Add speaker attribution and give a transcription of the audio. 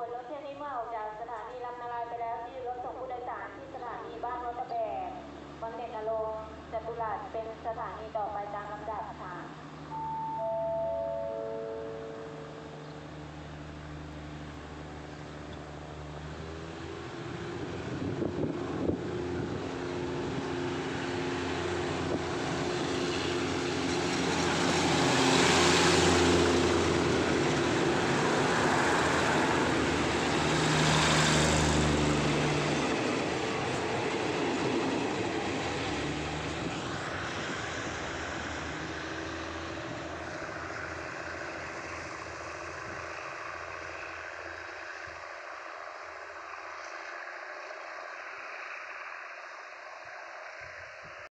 Speaker 1: วนรถเที่ยวนี้เมื่อออกจากสถานีลำนาลายไปแล้วที่รถส่งผู้โดยสารที่สถานีบ้านรถตะแบกบงเหน็จนรงค์จตุรัสเป็นสถานีต่อไป